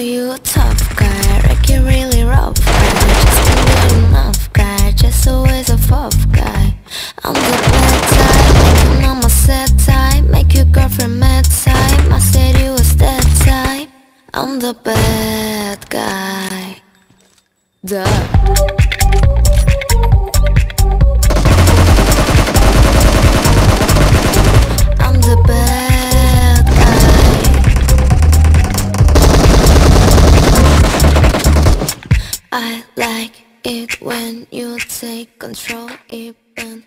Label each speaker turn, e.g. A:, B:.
A: you a tough guy, like you really rough guy. Just a good enough guy, just always a tough guy. I'm the bad type, and I'm a sad type. Make your girlfriend mad type. I said you was that type. I'm the bad guy. Duh. I like it when you take control, even